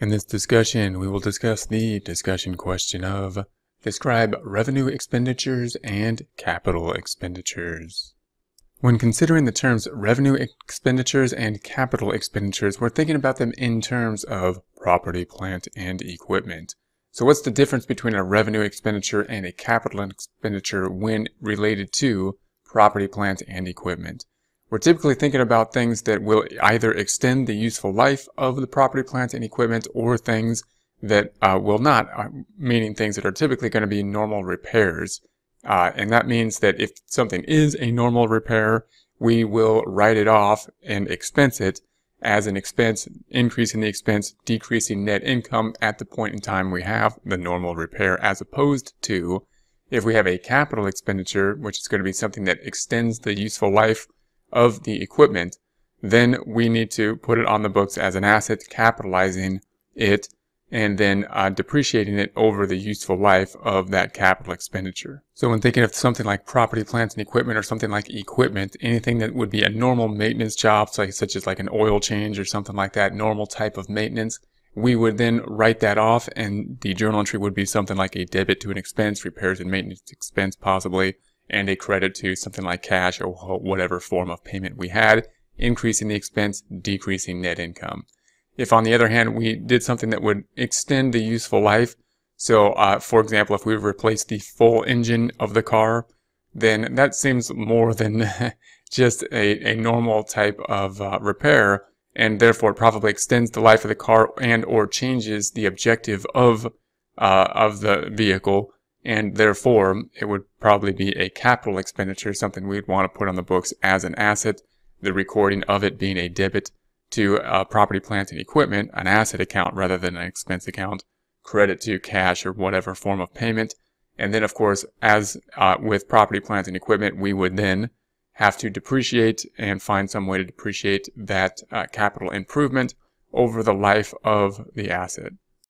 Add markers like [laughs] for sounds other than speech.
In this discussion, we will discuss the discussion question of describe revenue expenditures and capital expenditures. When considering the terms revenue expenditures and capital expenditures, we're thinking about them in terms of property, plant, and equipment. So what's the difference between a revenue expenditure and a capital expenditure when related to property, plant, and equipment? We're typically thinking about things that will either extend the useful life of the property, plant, and equipment or things that uh, will not, uh, meaning things that are typically going to be normal repairs. Uh, and that means that if something is a normal repair, we will write it off and expense it as an expense, increasing the expense, decreasing net income at the point in time we have the normal repair, as opposed to if we have a capital expenditure, which is going to be something that extends the useful life of the equipment, then we need to put it on the books as an asset, capitalizing it, and then uh, depreciating it over the useful life of that capital expenditure. So when thinking of something like property, plants, and equipment, or something like equipment, anything that would be a normal maintenance job, like, such as like an oil change or something like that, normal type of maintenance, we would then write that off and the journal entry would be something like a debit to an expense, repairs and maintenance expense possibly, and a credit to something like cash or whatever form of payment we had, increasing the expense, decreasing net income. If on the other hand, we did something that would extend the useful life, so uh, for example, if we replaced the full engine of the car, then that seems more than [laughs] just a, a normal type of uh, repair, and therefore probably extends the life of the car and or changes the objective of uh, of the vehicle and therefore it would probably be a capital expenditure, something we'd want to put on the books as an asset, the recording of it being a debit to uh, property, plant, and equipment, an asset account rather than an expense account, credit to cash or whatever form of payment. And then, of course, as uh, with property, plant, and equipment, we would then have to depreciate and find some way to depreciate that uh, capital improvement over the life of the asset.